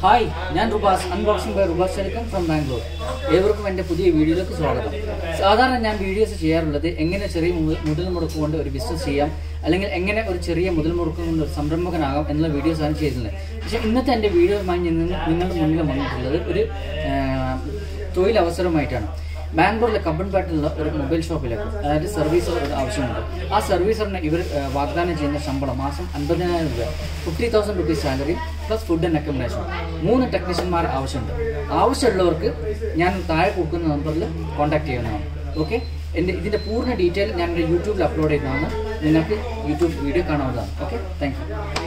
Hi ഞാൻ Rubas unboxing by Rubas telecom from Bangalore ഏവർക്കും എന്റെ പുതിയ വീഡിയോയിലേക്ക് സ്വാഗതം. സാധാരണ ഞാൻ വീഡിയോസ് ചെയ്യാറുള്ളത് എങ്ങനെ ചെറിയ മുതൽ മുടക്കം കൊണ്ട് ഒരു ബിസിനസ് ചെയ്യാം അല്ലെങ്കിൽ എങ്ങനെ ഒരു ചെറിയ മുതൽ മുടക്ക് കൊണ്ട് ഒരു സംരംഭകനാകാം എന്നുള്ള വീഡിയോസാണ് ചെയ്തിട്ടുള്ളത് പക്ഷേ ഇന്നത്തെ എന്റെ വീഡിയോയുമായി നിങ്ങളുടെ മുന്നിൽ വന്നിട്ടുള്ളത് ഒരു തൊഴിലവസരമായിട്ടാണ് ബാംഗ്ലൂരിലെ കമ്പൻപേട്ടിലുള്ള ഒരു മൊബൈൽ ഷോപ്പിലേക്ക് അതായത് സർവീസ് ആവശ്യമുണ്ട്. ആ സർവീസറിന് ഇവർ വാഗ്ദാനം ചെയ്യുന്ന ശമ്പളം മാസം അൻപതിനായിരം രൂപ. Fifty thousand rupees salary plus food and accommodation മൂന്ന് ടെക്നീഷ്യന്മാർ ആവശ്യമുണ്ട്. ആവശ്യമുള്ളവർക്ക് ഞാൻ താഴെ കൊടുക്കുന്ന നമ്പറിൽ കോൺടാക്ട് ചെയ്യുന്നതാണ്. ഓക്കെ എന്റെ ഇതിന്റെ പൂർണ ഡീറ്റെയിൽ ഞാൻ എന്റെ യൂട്യൂബിൽ അപ്ലോഡ് ചെയ്യുന്നതാണ് നിങ്ങൾക്ക് യൂട്യൂബ് വീഡിയോ കാണാവുന്നതാണ്. Okay thank